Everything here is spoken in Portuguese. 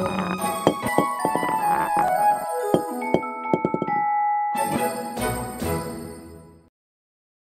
Música